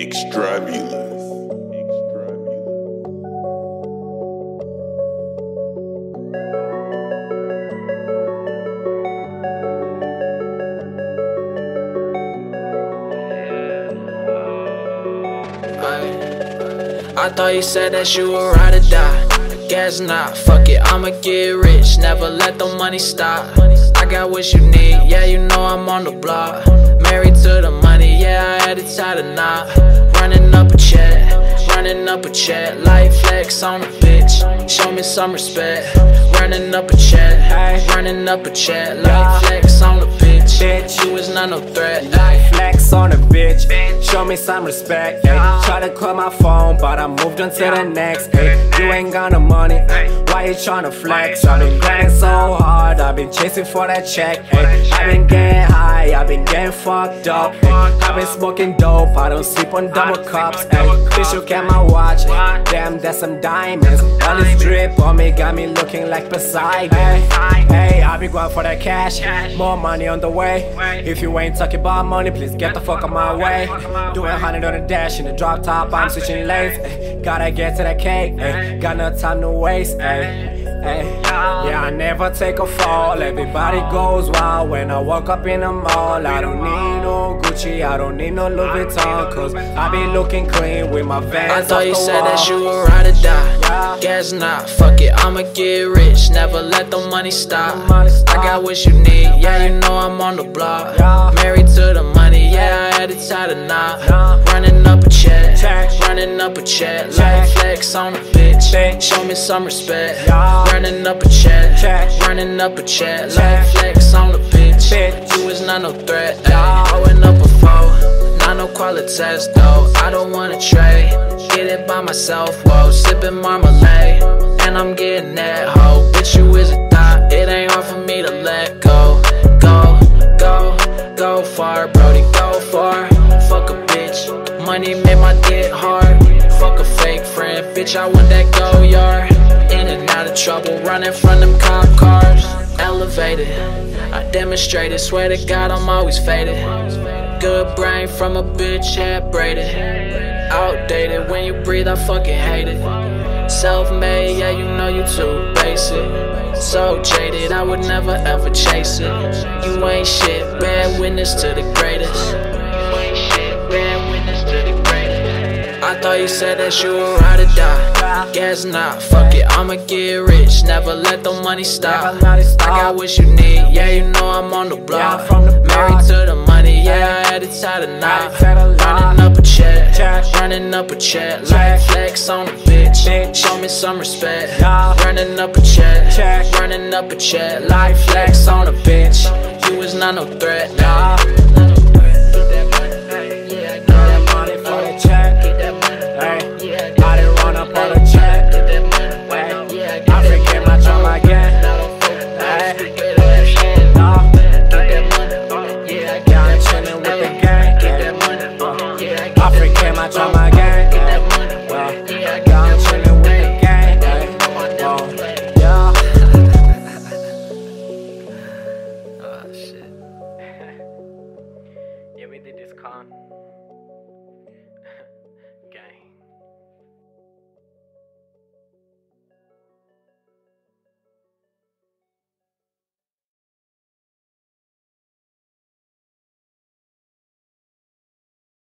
Extravulous. I thought you said that you would ride or die. Guess not, fuck it, I'ma get rich. Never let the money stop. I got what you need, yeah, you know I'm on the block. Married to the yeah, I had to tie the knot. Running up a check, running up a check. Light flex on a bitch, show me some respect. Running up a check, running up a check. Light flex on a bitch, bitch, you is not no threat. Life, flex on a bitch, show me some respect. Ay. Try to call my phone, but I moved on to the next. Ay. You ain't got no money, why you tryna flex? I've been grinding so hard, I've been chasing for that check. Ay. I've been getting high, I've been getting fucked up. I've been smoking dope, I don't sleep on double cups. Bitch, look at my watch, damn, that's some diamonds. All this drip on me got me looking like Poseidon. Hey, I be going for that cash, more money on the way. If you ain't talking about money, please get the fuck out my way. Doing 100 on the dash in the drop top, I'm switching lanes. Gotta get to that cake, ay. got no time to waste. ay. Ay. Yeah, I never take a fall. Everybody goes wild when I walk up in the mall. I don't need no Gucci, I don't need no Louis Vuitton, cause I be looking clean with my vans. I thought you said that you would ride or die. Guess not, fuck it, I'ma get rich. Never let the money stop. I got what you need, yeah, you know I'm on the block. Married to the money, yeah, I had to tie the knot. Running up a check, running up a check. Light flex on a bitch, show me some respect. Running up a check, running up a check. Light flex on a bitch, you is not no threat. Ay. Up no quality test though. I don't wanna trade, get it by myself. Whoa, sipping marmalade, and I'm getting that hoe. Bitch, you is a thought, it ain't hard for me to let go. Go, go, go far, Brody, go far. Fuck a bitch, money made my dick hard. Fuck a fake friend, bitch, I want that go yard. In and out of trouble, running from them cop cars. Elevated, I demonstrated, swear to God, I'm always faded. Good brain from a bitch, head braided. Outdated, when you breathe, I fucking hate it. Self made, yeah, you know you too basic. So jaded, I would never ever chase it. You ain't shit, bad witness to the greatest. Thought you said that you would ride or die. Guess not, fuck it, I'ma get rich. Never let the money stop. I got what you need, yeah, you know I'm on the block. Married to the money, yeah, I had to tie the knot. Running up a check, running up a check. Light flex on a bitch, show me some respect. Running up a check, running up a check. Light flex on a bitch, you is not no threat. Nah.